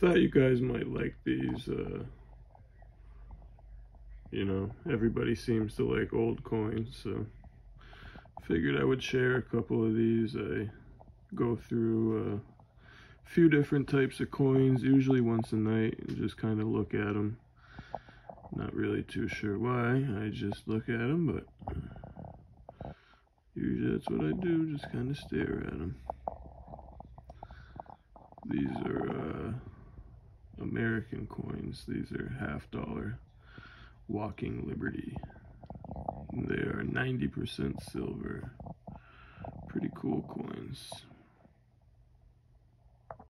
thought you guys might like these. Uh, you know, everybody seems to like old coins, so figured I would share a couple of these. I go through a few different types of coins, usually once a night, and just kind of look at them. Not really too sure why, I just look at them, but usually that's what I do, just kind of stare at them. These are uh, American coins, these are half dollar Walking Liberty. They are 90% silver. Pretty cool coins.